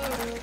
you